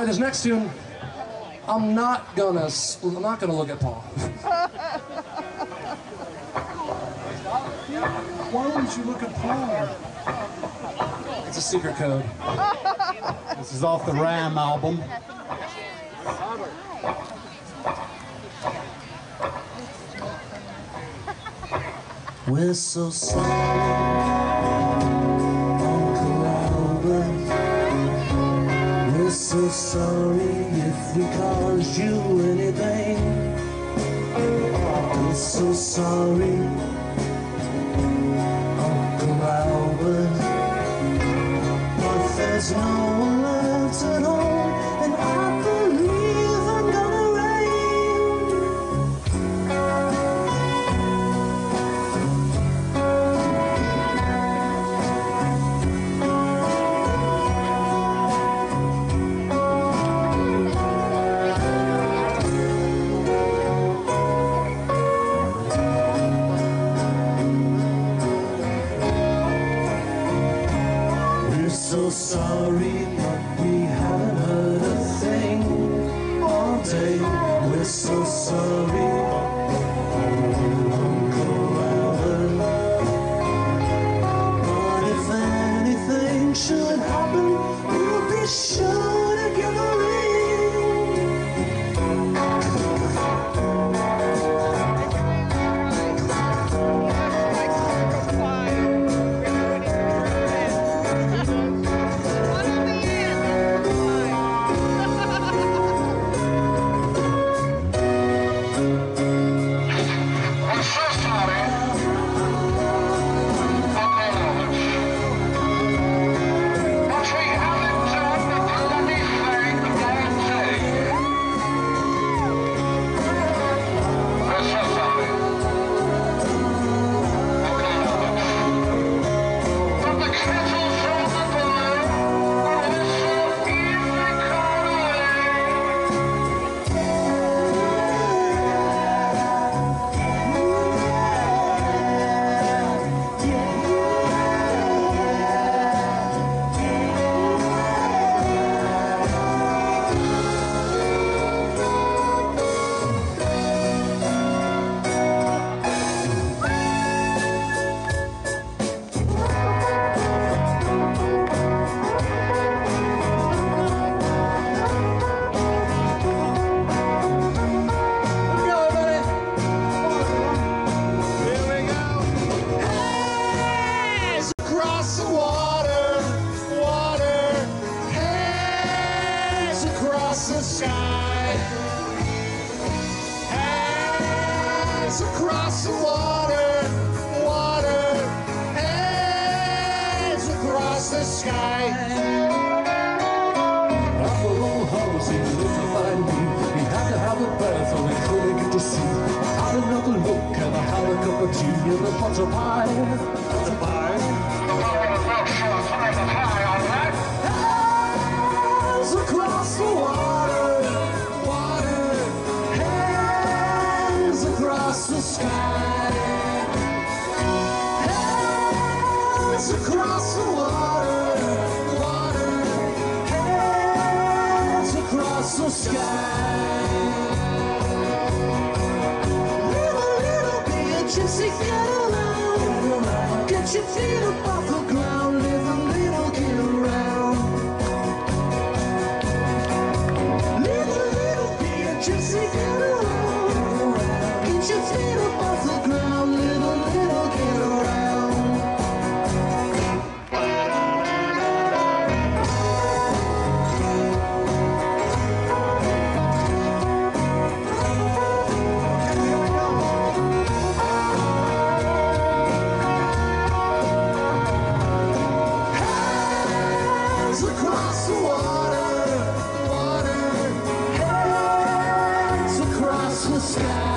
right, this next tune, I'm not gonna, I'm not gonna look at Paul. Why wouldn't you look at Paul? It's a secret code. This is off the Ram album. We're so sorry, so sorry if we caused you anything. I'm so sorry, Uncle Albert. But there's no one left at home, sorry, sky. Hands across the water, water, hands across the sky. He lived to find me. He had to have a he couldn't get to see. I another look and I had a cup of tea and a pie. Butter pie. Across the. Water, water, across the sky. Little, little bit, gypsy, get around, get your feet up off sky.